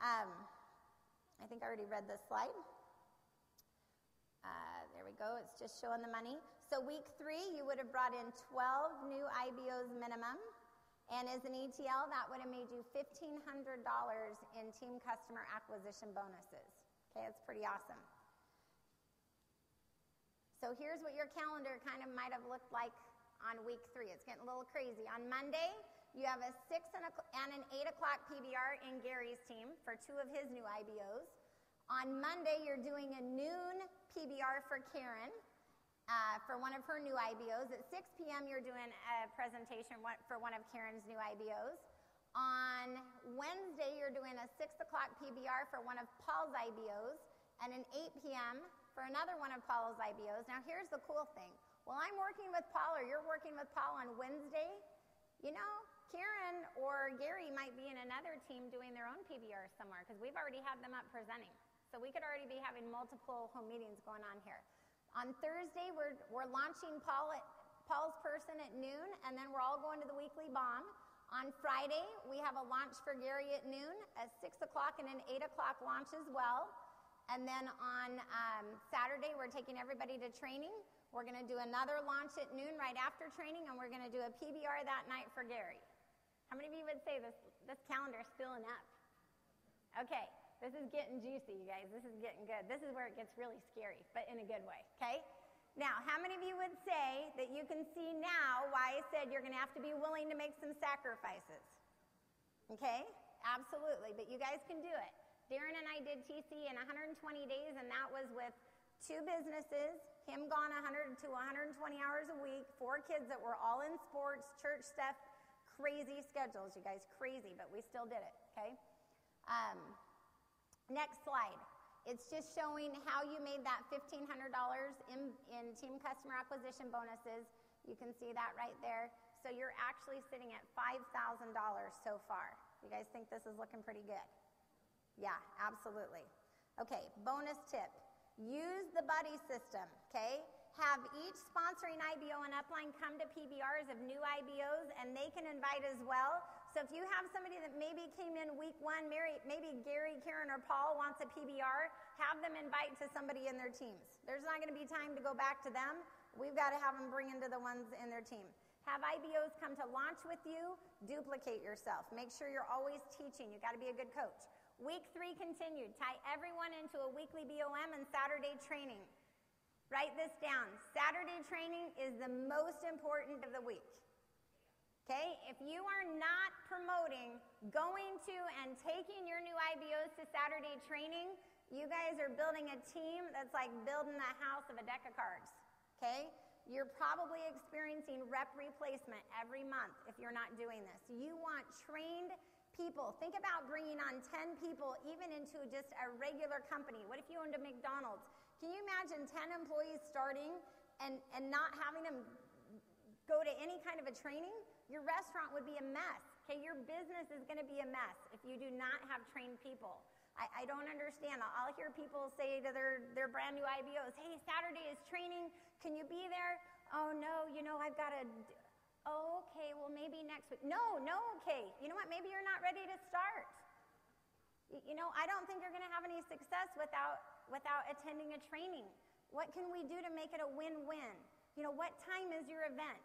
Um, I think I already read this slide. Uh, there we go. It's just showing the money. So week three, you would have brought in 12 new IBOs minimum. And as an ETL, that would have made you $1,500 in team customer acquisition bonuses. Okay, that's pretty awesome. So here's what your calendar kind of might have looked like on week three. It's getting a little crazy. On Monday, you have a 6 and, a, and an 8 o'clock PBR in Gary's team for two of his new IBOs. On Monday, you're doing a noon PBR for Karen uh, for one of her new IBOs. At 6 p.m., you're doing a presentation for one of Karen's new IBOs. On Wednesday, you're doing a 6 o'clock PBR for one of Paul's IBOs, and an 8 p.m. for another one of Paul's IBOs. Now, here's the cool thing. While I'm working with Paul or you're working with Paul on Wednesday, you know, Karen or Gary might be in another team doing their own PBR somewhere because we've already had them up presenting. So we could already be having multiple home meetings going on here. On Thursday, we're, we're launching Paul at, Paul's person at noon, and then we're all going to the weekly BOM. On Friday, we have a launch for Gary at noon, a 6 o'clock and an 8 o'clock launch as well. And then on um, Saturday, we're taking everybody to training. We're going to do another launch at noon right after training, and we're going to do a PBR that night for Gary. How many of you would say this, this calendar is filling up? Okay, this is getting juicy, you guys. This is getting good. This is where it gets really scary, but in a good way, okay? Now, how many of you would say that you can see now why I said you're going to have to be willing to make some sacrifices? Okay? Absolutely, but you guys can do it. Darren and I did TC in 120 days, and that was with two businesses, him gone 100 to 120 hours a week, four kids that were all in sports, church stuff, crazy schedules, you guys, crazy, but we still did it, okay? Um, Next slide. It's just showing how you made that $1,500 in, in team customer acquisition bonuses. You can see that right there. So you're actually sitting at $5,000 so far. You guys think this is looking pretty good? Yeah, absolutely. Okay, bonus tip. Use the buddy system, okay? Have each sponsoring IBO and upline come to PBRs of new IBOs and they can invite as well. So if you have somebody that maybe came in week one, maybe Gary, Karen, or Paul wants a PBR, have them invite to somebody in their teams. There's not going to be time to go back to them. We've got to have them bring into the ones in their team. Have IBOs come to launch with you, duplicate yourself. Make sure you're always teaching. You've got to be a good coach. Week three continued. Tie everyone into a weekly BOM and Saturday training. Write this down. Saturday training is the most important of the week. Okay? If you are not promoting going to and taking your new IBOs to Saturday training, you guys are building a team that's like building a house of a deck of cards. Okay? You're probably experiencing rep replacement every month if you're not doing this. You want trained people. Think about bringing on 10 people even into just a regular company. What if you owned a McDonald's? Can you imagine 10 employees starting and, and not having them go to any kind of a training? your restaurant would be a mess. Okay, your business is going to be a mess if you do not have trained people. I, I don't understand. I'll, I'll, hear people say to their, their brand new IBOs, hey, Saturday is training. Can you be there? Oh, no, you know, I've got to. Okay, well, maybe next week. No, no, okay. You know what? Maybe you're not ready to start. You know, I don't think you're going to have any success without, without attending a training. What can we do to make it a win win? You know, what time is your event?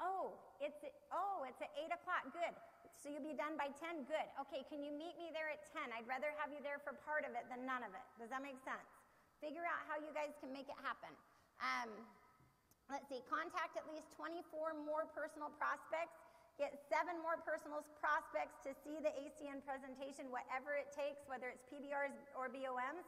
Oh, it's oh, it's at eight o'clock. Good. So you'll be done by ten. Good. Okay. Can you meet me there at ten? I'd rather have you there for part of it than none of it. Does that make sense? Figure out how you guys can make it happen. Um, let's see. Contact at least 24 more personal prospects. Get seven more personal prospects to see the ACN presentation, whatever it takes, whether it's PBRs or BOMs.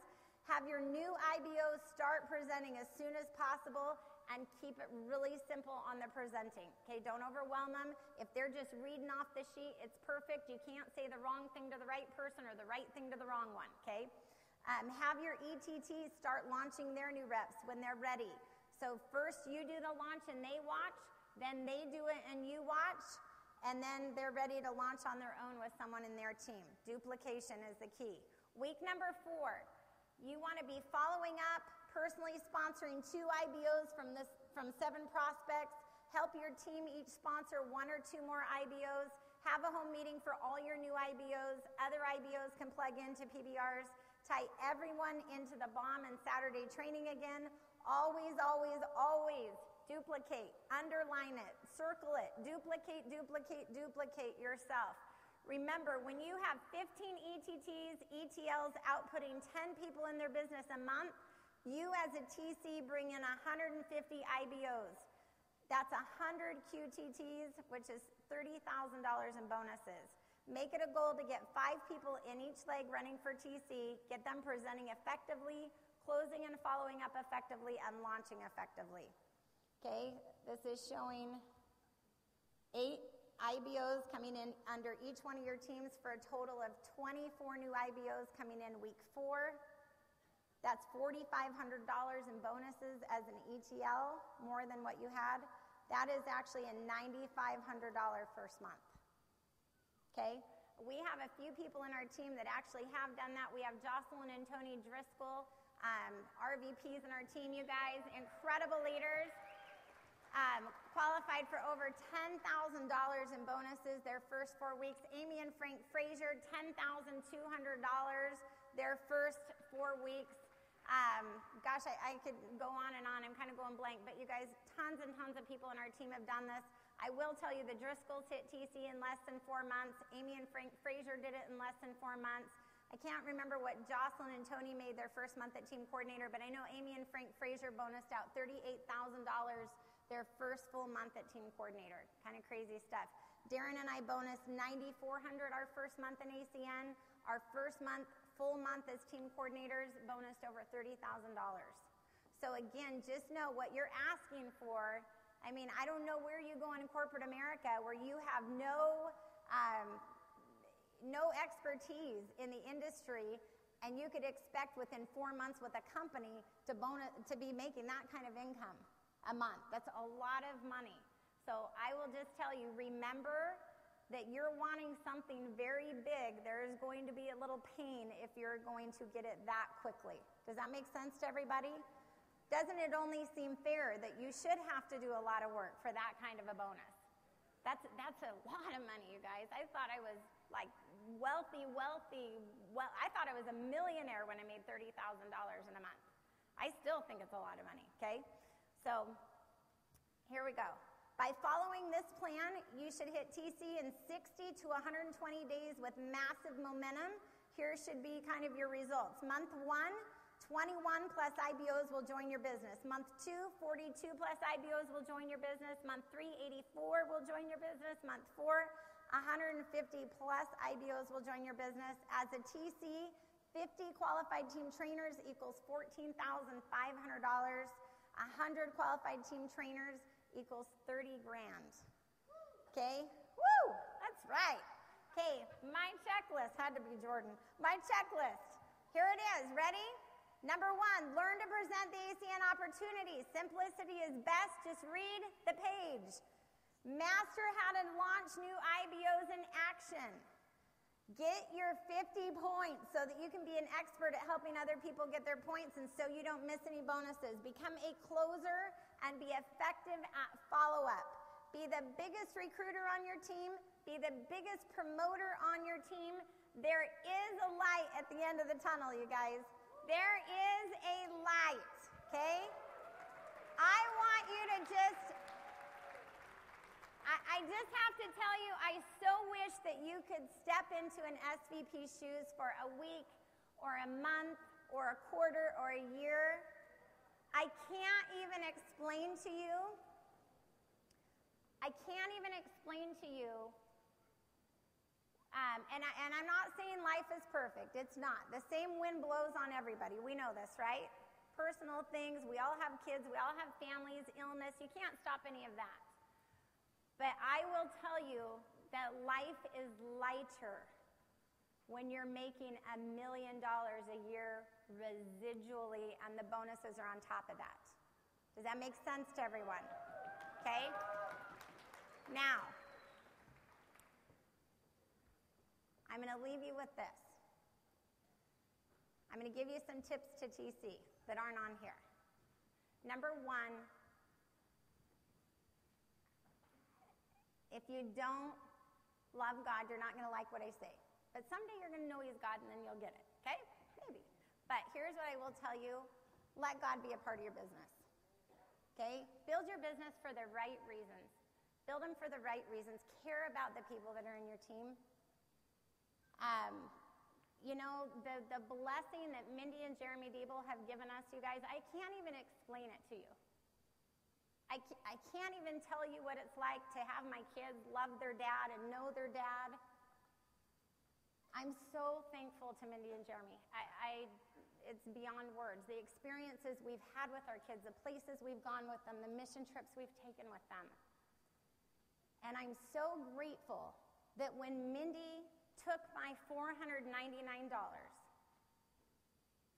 Have your new IBOs start presenting as soon as possible and keep it really simple on the presenting. Okay, don't overwhelm them. If they're just reading off the sheet, it's perfect. You can't say the wrong thing to the right person or the right thing to the wrong one. Okay, um, have your ETT start launching their new reps when they're ready. So first you do the launch and they watch, then they do it and you watch, and then they're ready to launch on their own with someone in their team. Duplication is the key. Week number four, you want to be following up personally sponsoring two IBOs from, this, from seven prospects. Help your team each sponsor one or two more IBOs. Have a home meeting for all your new IBOs. Other IBOs can plug into PBRs. tie everyone into the BOM and Saturday training again. Always, always, always duplicate, underline it, circle it, duplicate, duplicate, duplicate yourself. Remember, when you have 15 ETTs, ETLs outputting 10 people in their business a month, you as a TC bring in 150 IBOs. That's 100 QTTs, which is $30,000 in bonuses. Make it a goal to get five people in each leg running for TC, get them presenting effectively, closing and following up effectively, and launching effectively. Okay, this is showing eight IBOs coming in under each one of your teams for a total of 24 new IBOs coming in week four. That's $4,500 in bonuses as an ETL, more than what you had. That is actually a $9,500 first month. Okay? We have a few people in our team that actually have done that. We have Jocelyn and Tony Driscoll, um, RVPs in our team, you guys, incredible leaders um, qualified for over $10,000 in bonuses their first four weeks. Amy and Frank Frazier, $10,200 their first four weeks. Um, gosh, I, I, could go on and on. I'm kind of going blank, but you guys, tons and tons of people in our team have done this. I will tell you the Driscolls hit TC in less than four months. Amy and Frank Frazier did it in less than four months. I can't remember what Jocelyn and Tony made their first month at team coordinator, but I know Amy and Frank Frazier bonused out $38,000 their first full month at team coordinator. Kind of crazy stuff. Darren and I bonused 9,400 our first month in ACN. Our first month, full month as team coordinators, bonused over $30,000. So again, just know what you're asking for. I mean, I don't know where you go in corporate America where you have no um, no expertise in the industry, and you could expect within four months with a company to bonus to be making that kind of income a month. That's a lot of money. So I will just tell you remember that you're wanting something very big. There is going to be a little pain if you're going to get it that quickly. Does that make sense to everybody? Doesn't it only seem fair that you should have to do a lot of work for that kind of a bonus? That's, that's a lot of money, you guys. I thought I was like wealthy, wealthy. Well, I thought I was a millionaire when I made $30,000 in a month. I still think it's a lot of money, okay? So here we go. By following this plan, you should hit TC in 60 to 120 days with massive momentum. Here should be kind of your results. Month one, 21 plus IBOs will join your business. Month two, 42 plus IBOs will join your business. Month three, 84 will join your business. Month four, 150 plus IBOs will join your business. As a TC, 50 qualified team trainers equals $14,500. 100 qualified team trainers equals 30 grand. Okay? Woo! That's right. Okay, my checklist had to be Jordan. My checklist. Here it is. Ready? Number one, learn to present the ACN opportunity. Simplicity is best. Just read the page. Master how to launch new IBOs in action. Get your 50 points so that you can be an expert at helping other people get their points and so you don't miss any bonuses. Become a closer and be effective at follow up. Be the biggest recruiter on your team, be the biggest promoter on your team. There is a light at the end of the tunnel, you guys. There is a light, okay? I want you to just I, I just have to tell you, I so wish that you could step into an SVP shoes for a week or a month or a quarter or a year. I can't even explain to you. I can't even explain to you. Um, and, I, and I'm not saying life is perfect. It's not. The same wind blows on everybody. We know this, right? Personal things. We all have kids. We all have families, illness. You can't stop any of that. But I will tell you that life is lighter when you're making a million dollars a year residually and the bonuses are on top of that. Does that make sense to everyone? Okay? Now, I'm going to leave you with this. I'm going to give you some tips to TC that aren't on here. Number one, If you don't love God, you're not going to like what I say. But someday you're going to know He's God and then you'll get it, okay? Maybe. But here's what I will tell you let God be a part of your business. Okay? Build your business for the right reasons. Build them for the right reasons. Care about the people that are in your team. Um, you know, the, the blessing that Mindy and Jeremy Diebel have given us, you guys, I can't even explain it to you. I, I can't even tell you what it's like to have my kids love their dad and know their dad. I'm so thankful to Mindy and Jeremy. I, I, it's beyond words. The experiences we've had with our kids, the places we've gone with them, the mission trips we've taken with them. And I'm so grateful that when Mindy took my $499,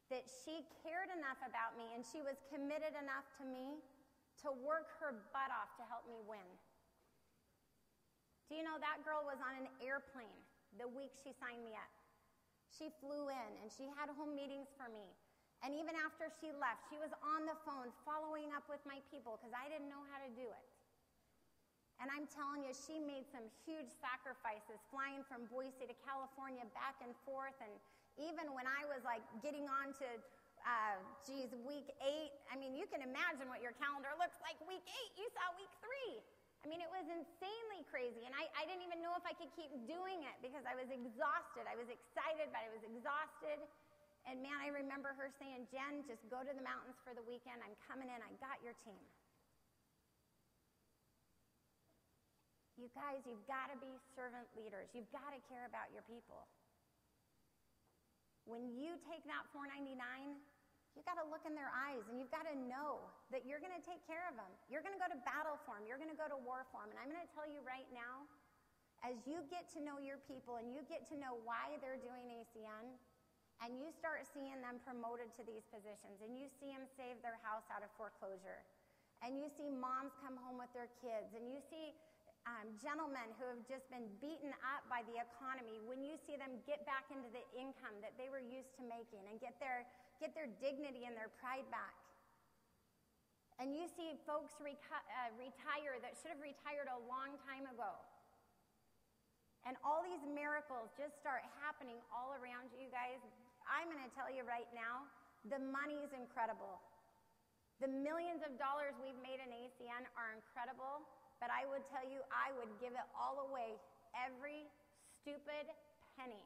that she cared enough about me and she was committed enough to me to work her butt off to help me win. Do you know that girl was on an airplane the week she signed me up. She flew in and she had home meetings for me. And even after she left, she was on the phone following up with my people because I didn't know how to do it. And I'm telling you, she made some huge sacrifices flying from Boise to California back and forth. And even when I was like getting on to, uh, geez, week eight, I mean, you can imagine what your calendar looks like week eight. You saw week three. I mean, it was insanely crazy. And I, I didn't even know if I could keep doing it because I was exhausted. I was excited, but I was exhausted. And man, I remember her saying, Jenn, just go to the mountains for the weekend. I'm coming in. I got your team. You guys, you've got to be servant leaders. You've got to care about your people. When you take that 499 you got to look in their eyes and you've got to know that you're going to take care of them. You're going to go to battle for them. You're going to go to war for them. And I'm going to tell you right now, as you get to know your people and you get to know why they're doing ACN, and you start seeing them promoted to these positions, and you see them save their house out of foreclosure, and you see moms come home with their kids, and you see um, gentlemen who have just been beaten up by the economy, when you see them get back into the income that they were used to making and get their get their dignity and their pride back. And you see folks reca- uh, retire that should have retired a long time ago. And all these miracles just start happening all around you, guys. I'm going to tell you right now the money is incredible. The millions of dollars we've made in ACN are incredible, but I would tell you I would give it all away, every stupid penny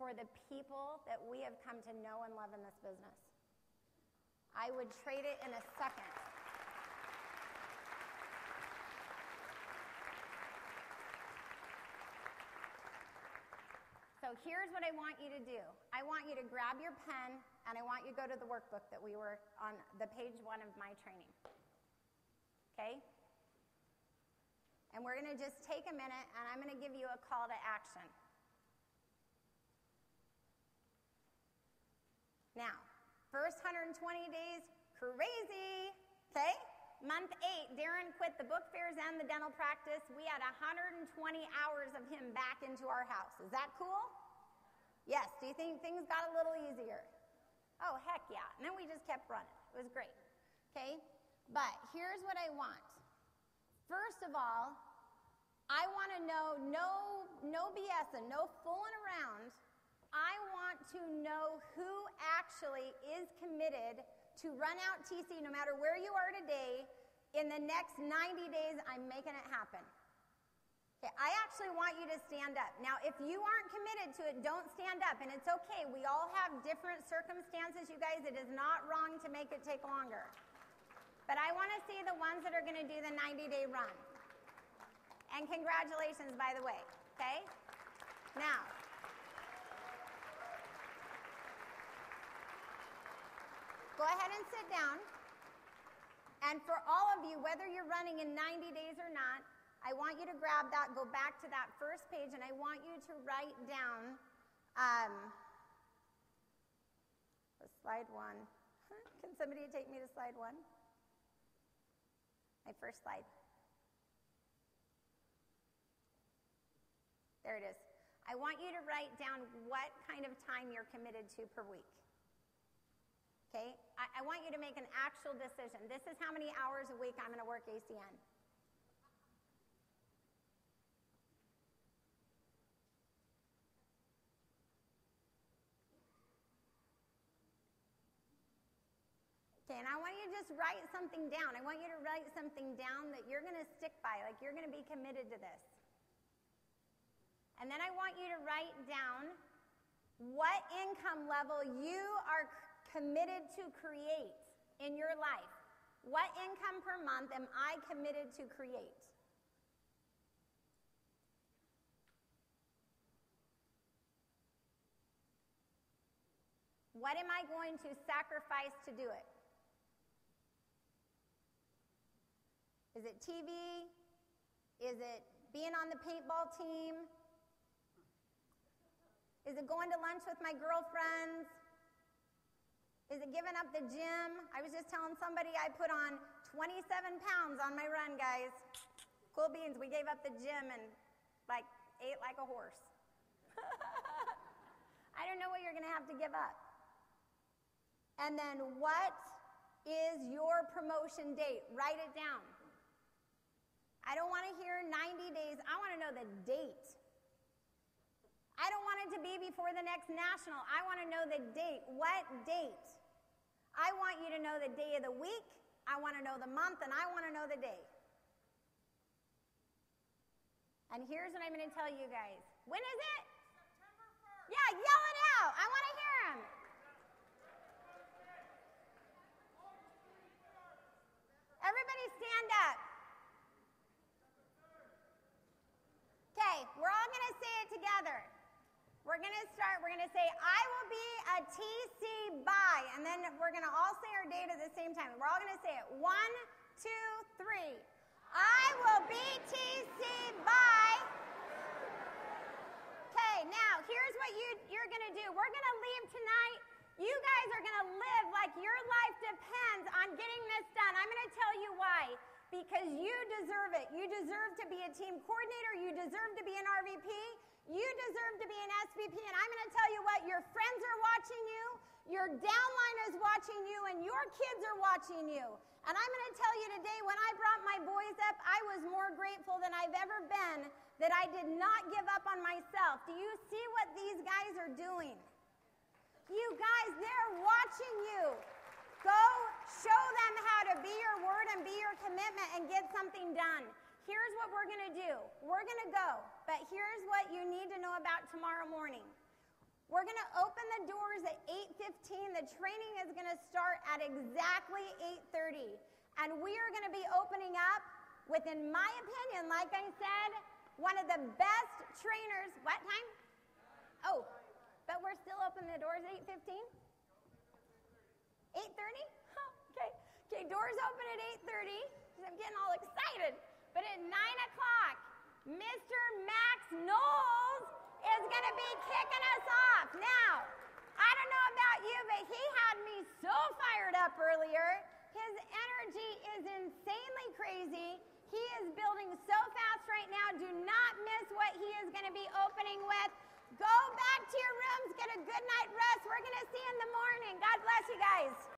for the people that we have come to know and love in this business. I would trade it in a second. So here's what I want you to do. I want you to grab your pen and I want you to go to the workbook that we were on the page one of my training. Okay? And we're going to just take a minute and I'm going to give you a call to action. Now, first 120 days, crazy. Okay? Month eight, Darren quit the book fairs and the dental practice. We had 120 hours of him back into our house. Is that cool? Yes. Do you think things got a little easier? Oh, heck yeah. And then we just kept running. It was great. Okay? But here's what I want. First of all, I want to know no, no BS and no fooling around I want to know who actually is committed to run out TC no matter where you are today. In the next 90 days, I'm making it happen. Okay, I actually want you to stand up. Now, if you aren't committed to it, don't stand up, and it's okay. We all have different circumstances, you guys. It is not wrong to make it take longer. But I want to see the ones that are going to do the 90 day run. And congratulations, by the way, okay? Now, Go ahead and sit down. And for all of you, whether you're running in 90 days or not, I want you to grab that, go back to that first page, and I want you to write down um, slide one. Can somebody take me to slide one? My first slide. There it is. I want you to write down what kind of time you're committed to per week. Okay? I, I want you to make an actual decision. This is how many hours a week I'm going to work ACN. Okay, and I want you to just write something down. I want you to write something down that you're going to stick by, like you're going to be committed to this. And then I want you to write down what income level you are committed to create in your life. What income per month am I committed to create? What am I going to sacrifice to do it? Is it TV? Is it being on the paintball team? Is it going to lunch with my girlfriends? Is it giving up the gym? I was just telling somebody I put on 27 pounds on my run, guys. Cool beans, we gave up the gym and like ate like a horse. I don't know what you're going to have to give up. And then what is your promotion date? Write it down. I don't want to hear 90 days. I want to know the date. I don't want it to be before the next national. I want to know the date. What date? I want you to know the day of the week. I want to know the month, and I want to know the day. And here's what I'm going to tell you guys. When is it? September 1st. Yeah, yell it out. I want to hear them. Everybody stand up. Okay, we're all going to say it together. We're going to start, we're going to say, I will be a TC by, and then we're going to all say our date at the same time. We're all going to say it. One, two, three. I will be TC by. Okay, now here's what you, you're going to do. We're going to leave tonight. You guys are going to live like your life depends on getting this done. I'm going to tell you why. Because you deserve it. You deserve to be a team coordinator. You deserve to be an RVP. You deserve to be an SVP. And I'm going to tell you what your friends are watching you, your downline is watching you, and your kids are watching you. And I'm going to tell you today, when I brought my boys up, I was more grateful than I've ever been that I did not give up on myself. Do you see what these guys are doing? You guys, they're watching you. Go show them how to be your word and be your commitment and get something done. Here's what we're going to do. We're going to go, but here's what you need to know about tomorrow morning. We're going to open the doors at 8:15. The training is going to start at exactly 8:30. And we are going to be opening up with in my opinion, like I said, one of the best trainers. What time? Oh, but we're still open the doors at 8:15. 8:30? okay. Okay, doors open at 8:30. I'm getting all excited. But at 9 o'clock, Mr. Max Knowles is going to be kicking us off. Now, I don't know about you, but he had me so fired up earlier. His energy is insanely crazy. He is building so fast right now. Do not miss what he is going to be opening with. Go back to your rooms, get a good night rest. We're going to see you in the morning. God bless you guys.